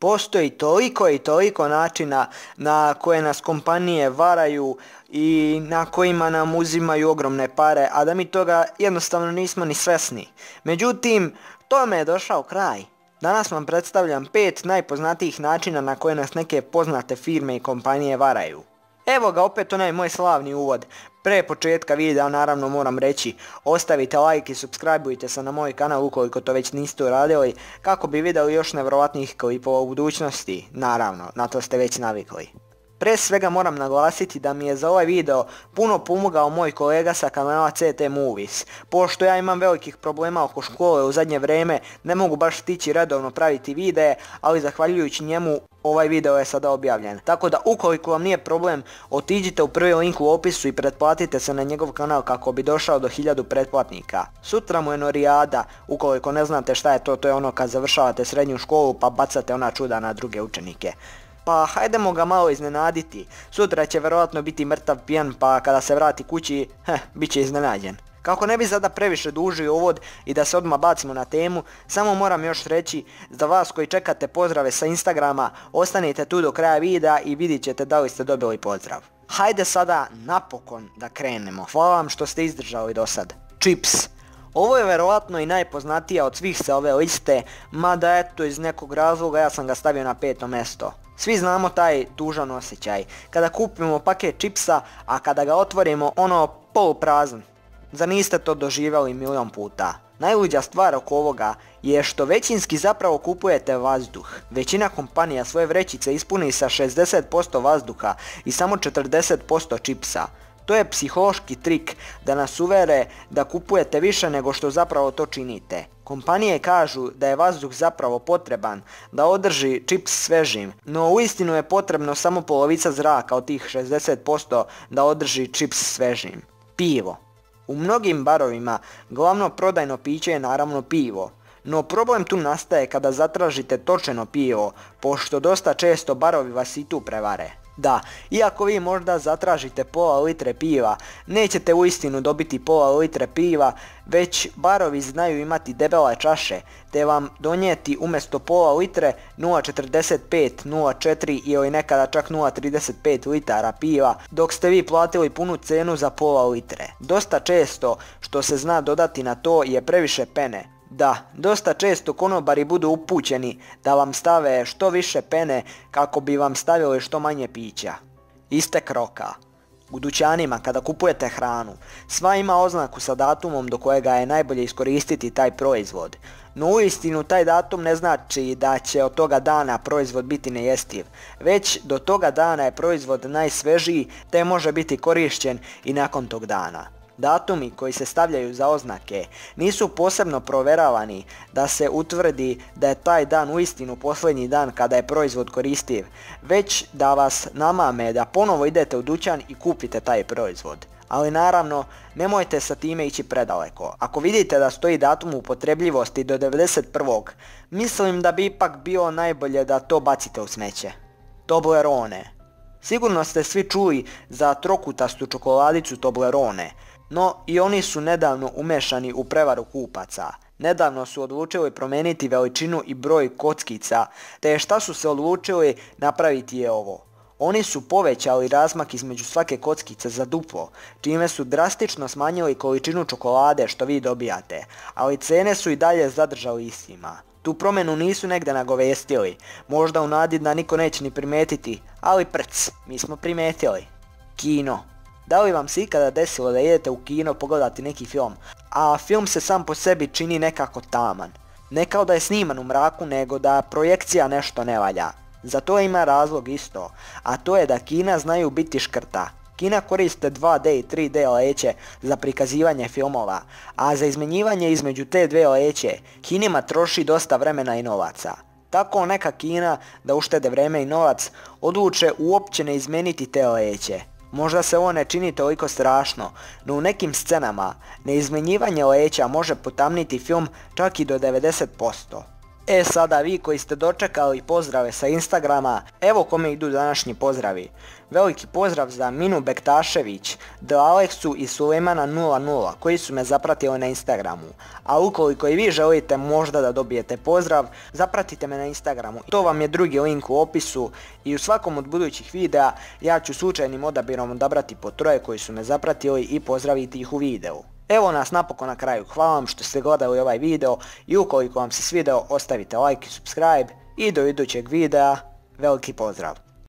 Postoji toliko i toliko načina na koje nas kompanije varaju i na kojima nam uzimaju ogromne pare, a da mi toga jednostavno nismo ni svesni. Međutim, tome je došao kraj. Danas vam predstavljam pet najpoznatijih načina na koje nas neke poznate firme i kompanije varaju. Evo ga opet onaj moj slavni uvod. Pre početka videa naravno moram reći, ostavite like i subscribeujte se na moj kanal ukoliko to već niste uradili, kako bi vidjeli još nevjerovatnijih klipova u budućnosti, naravno, na to ste već navikli. Pre svega moram naglasiti da mi je za ovaj video puno pomogao moj kolega sa kanala CT Movies. Pošto ja imam velikih problema oko škole u zadnje vrijeme, ne mogu baš stići redovno praviti videe, ali zahvaljujući njemu ovaj video je sada objavljen. Tako da ukoliko vam nije problem, otiđite u prvi link u opisu i pretplatite se na njegov kanal kako bi došao do 1000 pretplatnika. Sutra mu je Norijada, ukoliko ne znate šta je to, to je ono kad završavate srednju školu pa bacate ona čuda na druge učenike pa hajdemo ga malo iznenaditi. Sutra će vjerojatno biti mrtav pijan pa kada se vrati kući, heh, bit će iznenađen. Kako ne bi sada previše dužio uvod i da se odmah bacimo na temu, samo moram još reći za vas koji čekate pozdrave sa Instagrama, ostanite tu do kraja videa i vidit ćete da li ste dobili pozdrav. Hajde sada napokon da krenemo. Hvala vam što ste izdržali do sad. Chips. Ovo je vjerojatno i najpoznatija od svih se ove liste, mada eto iz nekog razloga ja sam ga stavio na peto mjesto. Svi znamo taj tužan osjećaj, kada kupimo paket čipsa, a kada ga otvorimo ono poluprazan. Zar niste to doživjeli milion puta? Najluđa stvar oko ovoga je što većinski zapravo kupujete vazduh. Većina kompanija svoje vrećice ispuni sa 60% vazduha i samo 40% čipsa. To je psihološki trik da nas uvere da kupujete više nego što zapravo to činite. Kompanije kažu da je vazduh zapravo potreban da održi čips svežim, no uistinu je potrebno samo polovica zraka od tih 60% da održi čips svežim. Pivo. U mnogim barovima glavno prodajno piće je naravno pivo, no problem tu nastaje kada zatražite točeno pivo, pošto dosta često barovi vas i tu prevare. Da, iako vi možda zatražite pola litre piva, nećete uistinu dobiti pola litre piva, već barovi znaju imati debele čaše, te vam donijeti umjesto pola litre 0,45, 0,4 ili nekada čak 0,35 litara piva, dok ste vi platili punu cenu za pola litre. Dosta često što se zna dodati na to je previše pene, da, dosta često konobari budu upućeni da vam stave što više pene kako bi vam stavili što manje pića. Istek roka. U dućanima kada kupujete hranu, sva ima oznaku sa datumom do kojega je najbolje iskoristiti taj proizvod. No uistinu taj datum ne znači da će od toga dana proizvod biti nejestiv, već do toga dana je proizvod najsvežiji te može biti korišćen i nakon tog dana. Datumi koji se stavljaju za oznake nisu posebno proveravani da se utvrdi da je taj dan uistinu posljednji dan kada je proizvod koristiv, već da vas namame da ponovo idete u dućan i kupite taj proizvod. Ali naravno, nemojte sa time ići predaleko. Ako vidite da stoji datum upotrebljivosti do 91. mislim da bi ipak bio najbolje da to bacite u smeće. Toblerone. Sigurno ste svi čuli za trokutastu čokoladicu Toblerone, no i oni su nedavno umešani u prevaru kupaca. Nedavno su odlučili promijeniti veličinu i broj kockica, te šta su se odlučili napraviti je ovo. Oni su povećali razmak između svake kockice za duplo, čime su drastično smanjili količinu čokolade što vi dobijate, ali cene su i dalje zadržali istima. Tu promjenu nisu negdje nagovestili, možda u nadi da niko neće ni primetiti, ali prc, mi smo primetili. Kino. Da li vam se ikada desilo da idete u kino pogledati neki film, a film se sam po sebi čini nekako taman? Ne kao da je sniman u mraku, nego da projekcija nešto ne valja. Za to ima razlog isto, a to je da kina znaju biti škrta. Kina koriste 2D i 3D leće za prikazivanje filmova, a za izmenjivanje između te dve leće kinima troši dosta vremena i novaca. Tako neka kina da uštede vreme i novac odluče uopće ne izmeniti te leće. Možda se ovo ne čini toliko strašno, no u nekim scenama neizmenjivanje leća može potamniti film čak i do 90%. E sada vi koji ste dočekali pozdrave sa Instagrama, evo kome idu današnji pozdravi. Veliki pozdrav za Minu Bektašević, Aleksu i Sulejmana 00 koji su me zapratili na Instagramu. A ukoliko i vi želite možda da dobijete pozdrav, zapratite me na Instagramu. To vam je drugi link u opisu i u svakom od budućih videa ja ću slučajnim odabirom odabrati po troje koji su me zapratili i pozdraviti ih u videu. Evo nas napokon na kraju, hvala vam što ste gledali ovaj video i ukoliko vam se svideo ostavite like i subscribe i do idućeg videa, veliki pozdrav!